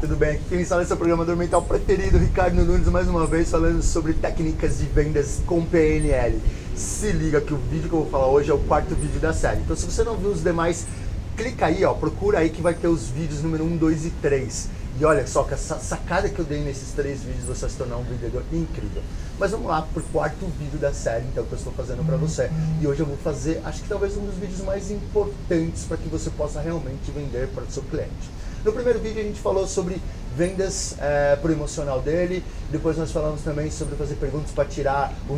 tudo bem? Aqui quem fala é seu programador mental preferido, Ricardo Nunes, mais uma vez falando sobre técnicas de vendas com PNL. Se liga que o vídeo que eu vou falar hoje é o quarto vídeo da série. Então se você não viu os demais, clica aí, ó, procura aí que vai ter os vídeos número 1, 2 e 3. E olha só que essa sacada que eu dei nesses três vídeos você vai se tornar um vendedor incrível. Mas vamos lá pro quarto vídeo da série, então, que eu estou fazendo para você. E hoje eu vou fazer, acho que talvez um dos vídeos mais importantes para que você possa realmente vender para o seu cliente. No primeiro vídeo a gente falou sobre vendas é, pro emocional dele, depois nós falamos também sobre fazer perguntas para tirar o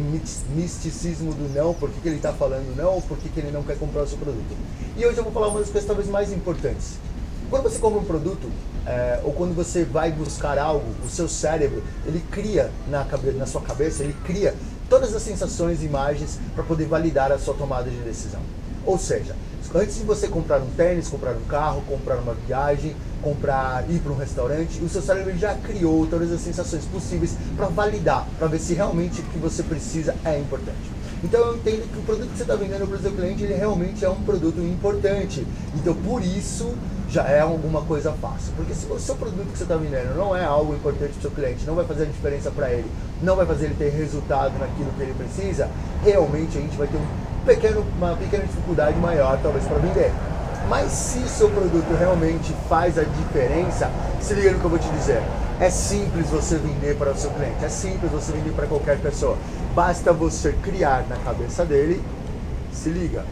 misticismo do não, por que, que ele está falando não, por que, que ele não quer comprar o seu produto. E hoje eu vou falar uma das coisas talvez mais importantes. Quando você compra um produto, é, ou quando você vai buscar algo, o seu cérebro, ele cria na, cabeça, na sua cabeça, ele cria todas as sensações e imagens para poder validar a sua tomada de decisão. Ou seja, antes de você comprar um tênis, comprar um carro, comprar uma viagem, comprar, ir para um restaurante, o seu cérebro já criou todas as sensações possíveis para validar, para ver se realmente o que você precisa é importante. Então eu entendo que o produto que você está vendendo para o seu cliente ele realmente é um produto importante. Então por isso já é alguma coisa fácil. Porque se o seu produto que você está vendendo não é algo importante para o seu cliente, não vai fazer a diferença para ele, não vai fazer ele ter resultado naquilo que ele precisa, realmente a gente vai ter um pequeno, uma pequena dificuldade maior talvez para vender. Mas se seu produto realmente faz a diferença, se liga no que eu vou te dizer. É simples você vender para o seu cliente, é simples você vender para qualquer pessoa. Basta você criar na cabeça dele, se liga,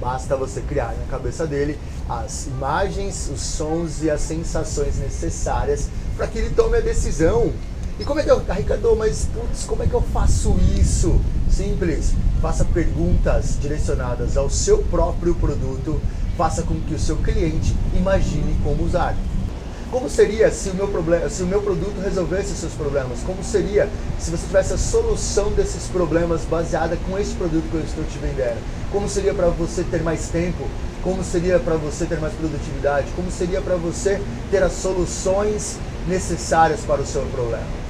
basta você criar na cabeça dele as imagens, os sons e as sensações necessárias para que ele tome a decisão. E como é que eu, Ricardo, mas putz, como é que eu faço isso? Simples, faça perguntas direcionadas ao seu próprio produto faça com que o seu cliente imagine como usar. Como seria se o meu, problema, se o meu produto resolvesse os seus problemas? Como seria se você tivesse a solução desses problemas baseada com esse produto que eu estou te vendendo? Como seria para você ter mais tempo? Como seria para você ter mais produtividade? Como seria para você ter as soluções necessárias para o seu problema?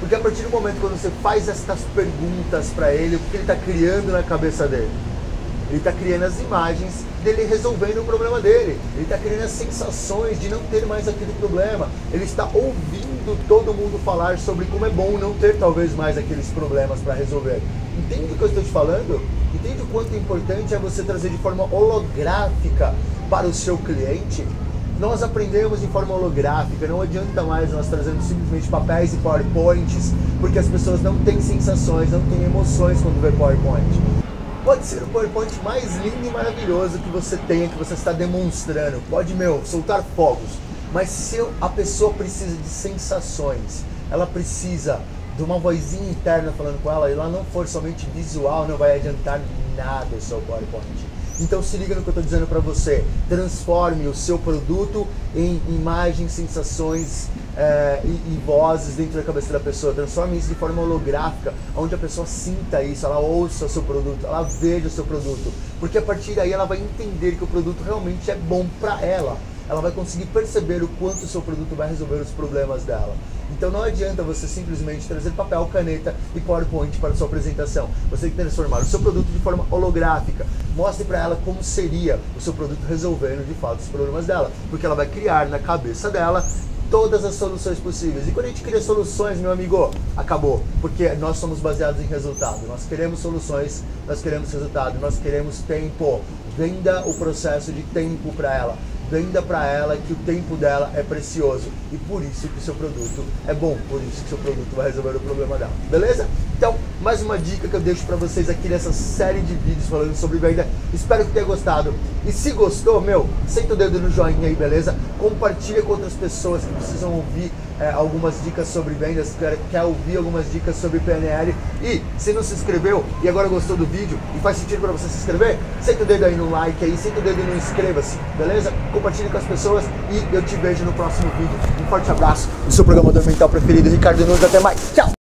Porque a partir do momento quando você faz estas perguntas para ele, o que ele está criando na cabeça dele? Ele está criando as imagens dele resolvendo o problema dele. Ele está criando as sensações de não ter mais aquele problema. Ele está ouvindo todo mundo falar sobre como é bom não ter talvez mais aqueles problemas para resolver. Entende o que eu estou te falando? Entende o quanto importante é você trazer de forma holográfica para o seu cliente? Nós aprendemos de forma holográfica, não adianta mais nós trazendo simplesmente papéis e PowerPoints, porque as pessoas não têm sensações, não têm emoções quando vê PowerPoint. Pode ser o PowerPoint mais lindo e maravilhoso que você tenha, que você está demonstrando. Pode, meu, soltar fogos. Mas se a pessoa precisa de sensações, ela precisa de uma vozinha interna falando com ela, e ela não for somente visual, não vai adiantar nada o seu PowerPoint. Então se liga no que eu estou dizendo para você. Transforme o seu produto em imagens, sensações é, e, e, vozes dentro da cabeça da pessoa. Transforme isso de forma holográfica, onde a pessoa sinta isso, ela ouça o seu produto, ela veja o seu produto. Porque a partir daí ela vai entender que o produto realmente é bom para ela ela vai conseguir perceber o quanto o seu produto vai resolver os problemas dela. Então não adianta você simplesmente trazer papel, caneta e PowerPoint para a sua apresentação. Você tem que transformar o seu produto de forma holográfica. Mostre para ela como seria o seu produto resolvendo de fato os problemas dela, porque ela vai criar na cabeça dela todas as soluções possíveis. E quando a gente cria soluções, meu amigo, acabou. Porque nós somos baseados em resultado. Nós queremos soluções, nós queremos resultado, nós queremos tempo. Venda o processo de tempo para ela venda para ela que o tempo dela é precioso e por isso que o seu produto é bom, por isso que o seu produto vai resolver o problema dela. Beleza? Então, mais uma dica que eu deixo para vocês aqui nessa série de vídeos falando sobre venda. Espero que tenha gostado. E se gostou, meu, senta o dedo no joinha aí, beleza? Compartilha com outras pessoas que precisam ouvir é, algumas dicas sobre vendas, quer, quer ouvir algumas dicas sobre PNL. E se não se inscreveu e agora gostou do vídeo e faz sentido para você se inscrever, senta o dedo aí no like aí, senta o dedo no inscreva-se, beleza? Compartilhe com as pessoas e eu te vejo no próximo vídeo. Um forte abraço do seu programador mental preferido, Ricardo Nunes. Até mais. Tchau!